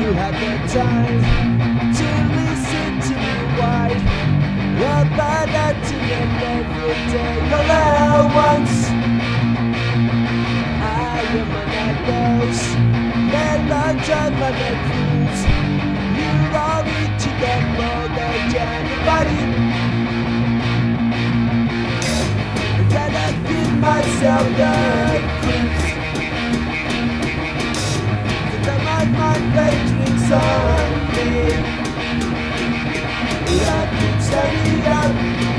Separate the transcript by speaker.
Speaker 1: you have the time to listen to me wide about acting and everyday once. I am an those melodrama that proves you're all into the more than anybody. Myself the creeps. Thank you.